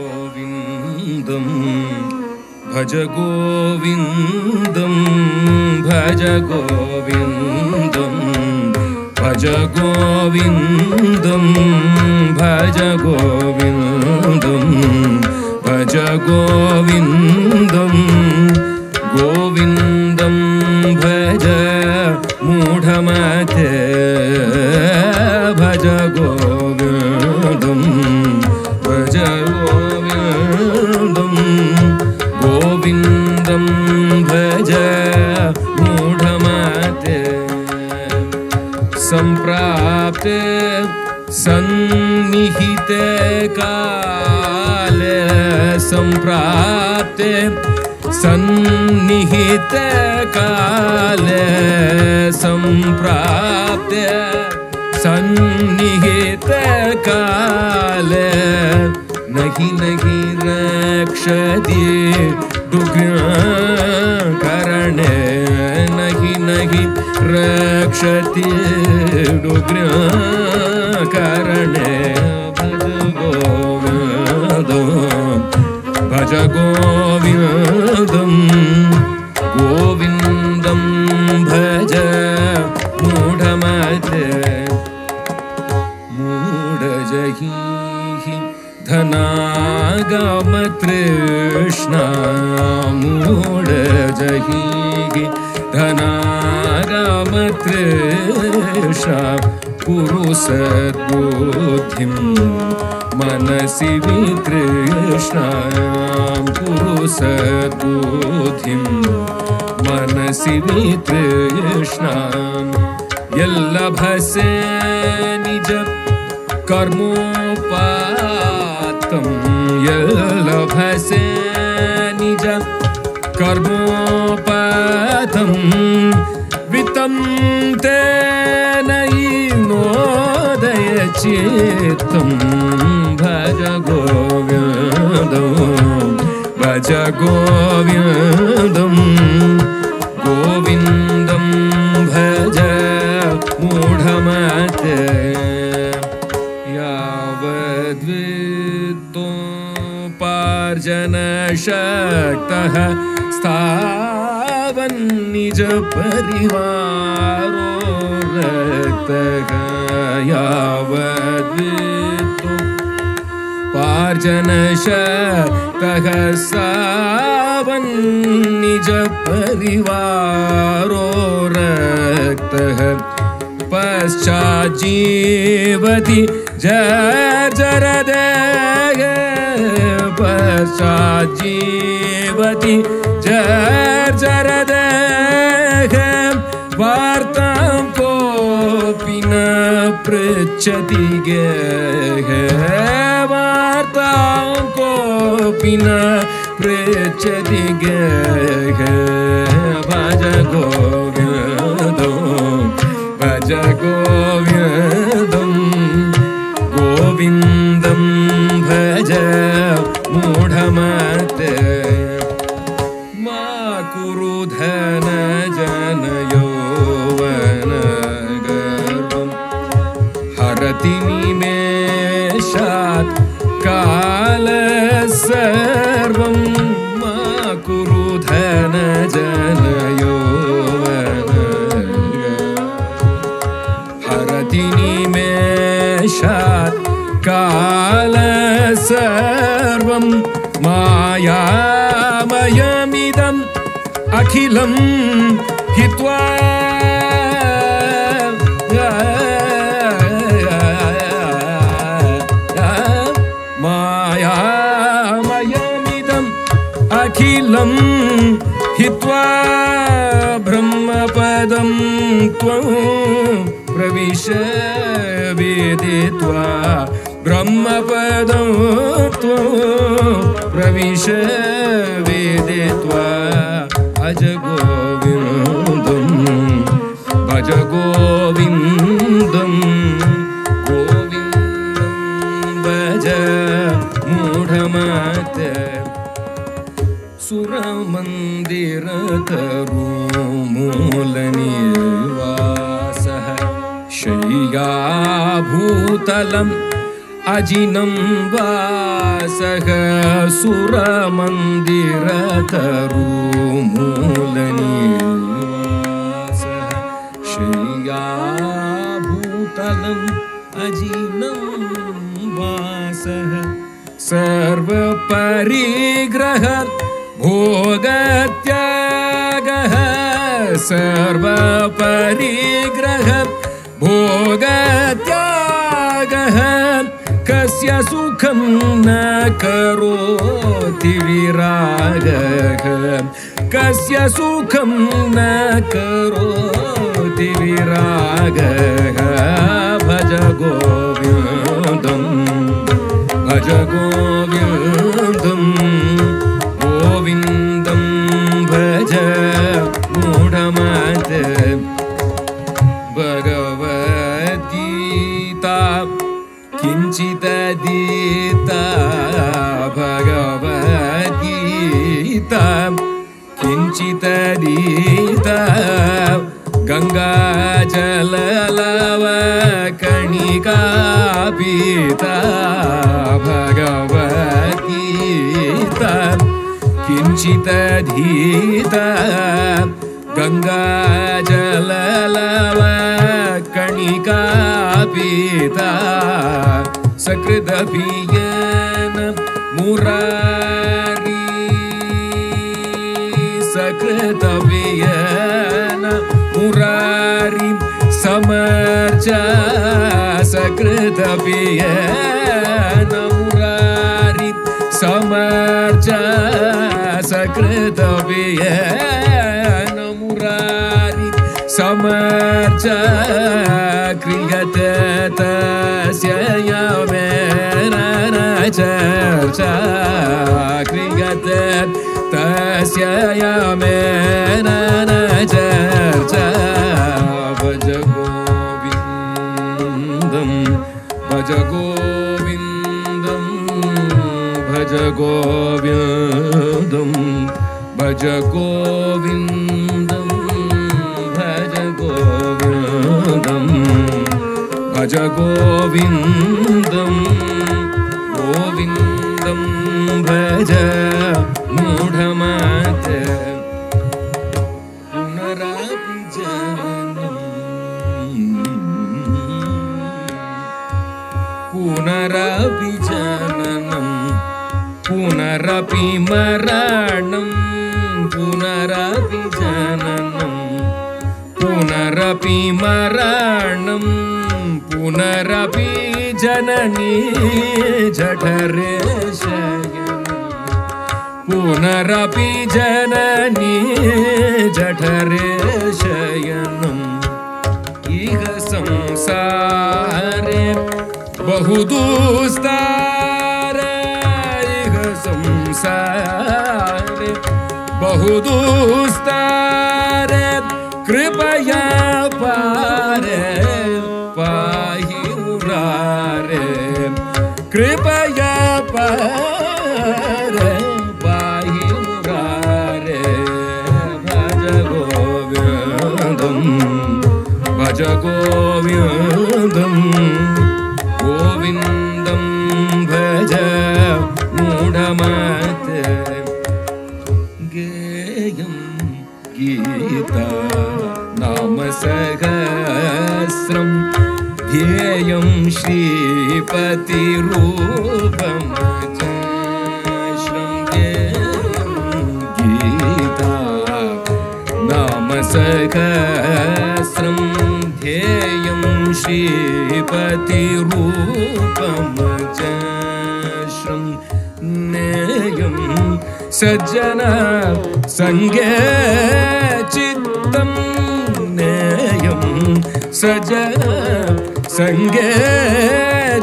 ഭജഗോവിന്ദം ഭജഗോവിന്ദം ഭജഗോവിന്ദം भज गोविन्दं भज गोविन्दं भज गोविन्दं भज गोविन्दं गोविन्दं भज सन्निहितकाले नहीं नहीं रक्ष दिए करण। नहीं नहीं रक्षती रक्षति डुग्रकरणे भज गोविन्दं भज गोविन्दं गोविन्दं भज मूढमते मूढजहि मूढजहि धनागमतृष्णा कुरु सद्बुद्धिं मनसि वितृष्णां कुरु सद्बुद्धिं मनसि वितृष्णां यल्लभसे निज कर्मोपातं यल्लभसे निज कर्मोपातं वितं तेनैनोदयचित्तं भज गोविन्दं भज गोविन्दं गोविन्दं भज मूढमते यावद्वित्तोपार्जनशक्तः स्थावन्निज परिवारो रक्तः यावद्वित्तो पार्जनशक्तः सावन्निज परिवारो रक्तः पश्चाज्जीवति जरदय पश्चाज्जीवति जरदय वार्तां कोऽपि न पृच्छति गेह। वार्तां कोऽपि न पृच्छति गेह भज गोविन्दो भज गोविन्दं गोविन्दं भज मूढमते अखिलं हित्वा मायामयमिदम् अखिलं हित्वा ब्रह्मपदं त्वं प्रविश वेदित्वा ब्रह्मपदं त्वं प्रविश भजगोविन्दजगोविन्द गोविन्दत सुरमन्दिर मो मूलनिर्वासः शय्या शय्याभूतलम् अजिनं वा सुरमन्दिरतरुमूलनिवासः शय्या भूतलम् अजिनं वासः सर्वपरिग्रह भोगत्यागः सर्वपरिग्रह कस्य सुखं न करोति विरागः कस्य सुखं न करोति विरागः भज गोविन्दम् भज गोविन्दं गोविन्दं भज मूढमत भगवद्गीता किञ्चिदधीता भगवद्गीता। किञ्चिदधीता गङ्गाजललव कणिका पीता भगवद्गीता किञ्चिदधीता गङ्गाजललव कणिका पीता मुरारी सकृदभियन मुरारी समर्च सकृदभियन मुरारी समर्च सकृदभियन मुरारी समर्च क्रियते तस्य यमेन चर्चा क्रियते तस्य गोविन्दं भज गोविन्दं भज गोविन्दं भज गोविन्दं गोविन्दं भज गोविन्दं भज मूढमात पुनरापि जननम् पुनरपि मरणं पुनरपि जननं पुनरपि मरणं पुनरपि जननी जठरे पुनरपि जननी जठरे शयनम् इह संसारे बहुदुस्तार इह संसारे बहुदुस्तार कृपया पारे पाहि मुरारे कृपया पारे पाहि मुरारे भज गोविन्दम् भज गोविन्दं श्रीपतिरूपं श्रृङ्गेयं गीता नाम सहस्रं ध्येयं श्रीपतिरूपमजश्रं नेयं सज्जन सङ्गे चित्तं नेयं सजन सङ्गे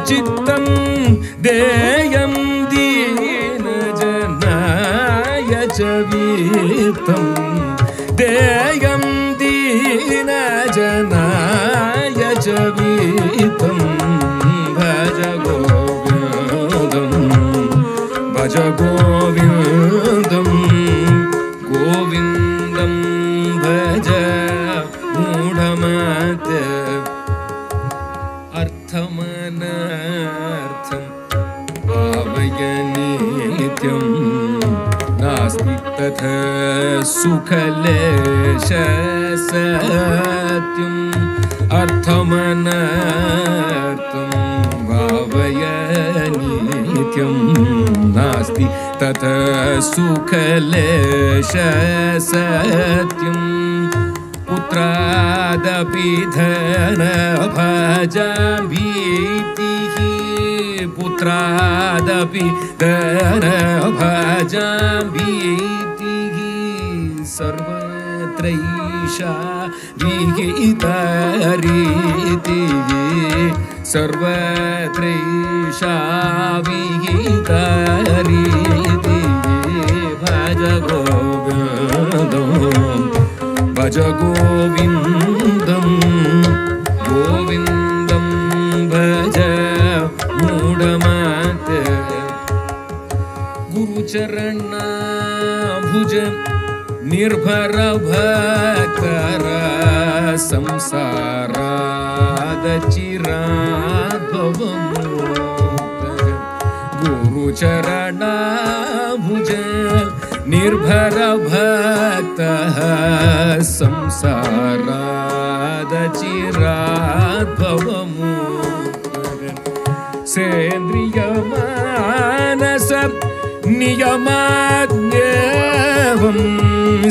चित्तं देयं दीनजनाय च वीतं सुखद सुखलेश सत्यम् अर्थमनर्थं भावय नित्यं नास्ति तत सुखलेश सत्यम् पुत्रादपि धनभजाभीतिः पुत्रादपि धनभजाभीतिः सर्वत्रैषा विहितरीतिः सर्वत्रैषा विहितरीतिः भज गोविन्दम् भज गोविन्दं गोविन्दं भज मूढमात। गुरुचरणाभुज निर्भर भक्तर संसारादचिराद्भवमुक्त गुरुचरणाभुज निर्भर भक्तः संसारादचिराद्भवमुक्त सेन्द्रियमानस नियमाद्यवं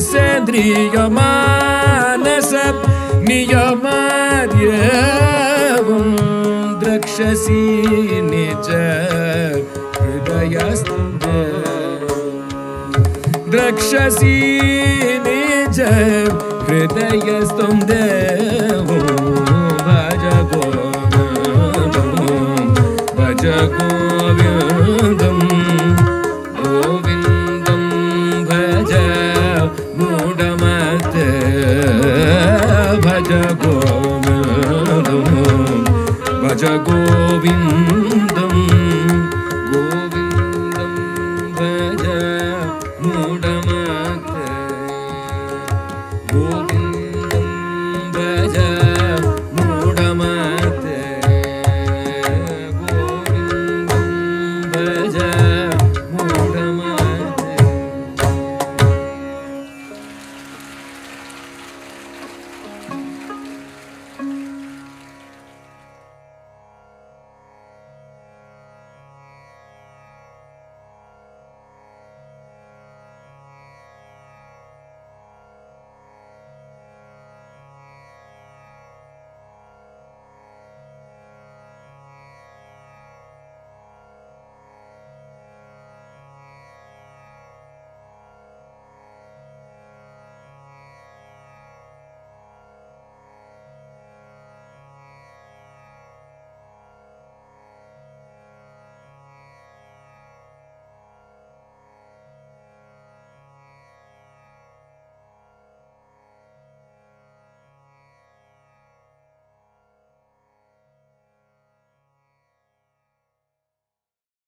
सेन्द्रियमानस नियमाद्यवं द्रक्षसि निज हृदयस्तुज द्रक्षसि निज हृदयस्तं। देवो भज गोविन्दं भज गोविन्दं Govinda